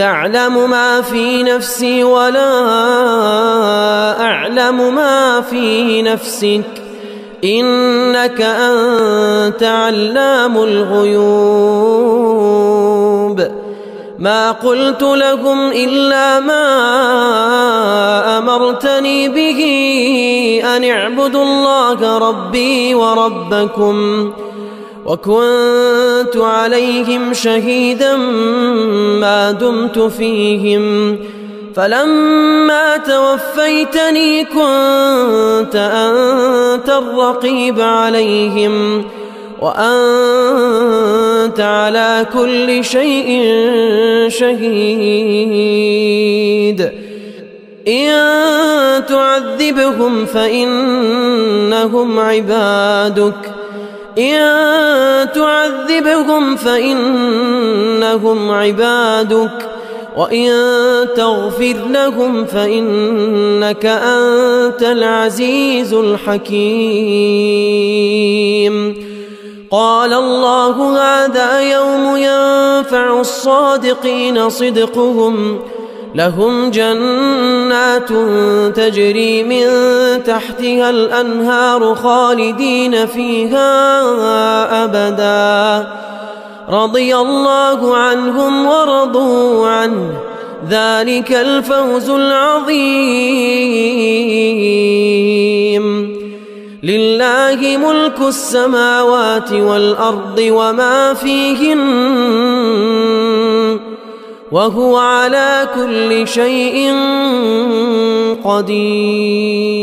تعلم ما في نفسي ولا أعلم ما في نفسك. إنك أنت علام الغيوب. ما قلت لهم إلا ما أمرتني به أن اعبدوا الله ربي وربكم. وكنت عليهم شهيدا ما دمت فيهم. فلما توفيتني كنت أنت الرقيب عليهم وأنت على كل شيء شهيد. إن تعذبهم فإنهم عبادك. إن تعذبهم فإنهم عبادك وإن تغفر لهم فإنك أنت العزيز الحكيم. قال الله هذا يوم ينفع الصادقين صدقهم لهم جنات تجري من تحتها الأنهار خالدين فيها أبدا. رضي الله عنهم ورضوا عنه. ذلك الفوز العظيم. لله ملك السماوات والأرض وما فيهن وهو على كل شيء قدير.